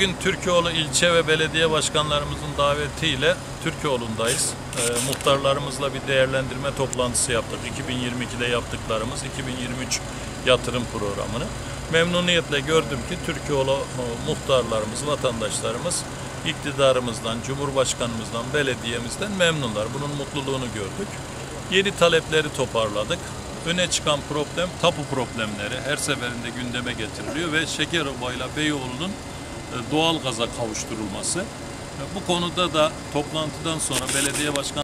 Bugün Türkoğlu ilçe ve belediye başkanlarımızın davetiyle Türkoğlu'ndayız. Ee, muhtarlarımızla bir değerlendirme toplantısı yaptık. 2022'de yaptıklarımız 2023 yatırım programını. Memnuniyetle gördüm ki Türkoğlu e, muhtarlarımız, vatandaşlarımız iktidarımızdan, Cumhurbaşkanımızdan, belediyemizden memnunlar. Bunun mutluluğunu gördük. Yeni talepleri toparladık. Öne çıkan problem tapu problemleri her seferinde gündeme getiriliyor ve Şekerova ile Beyoğlu'nun e, doğal gaza kavuşturulması. E, Bu konuda da toplantıdan sonra belediye başkan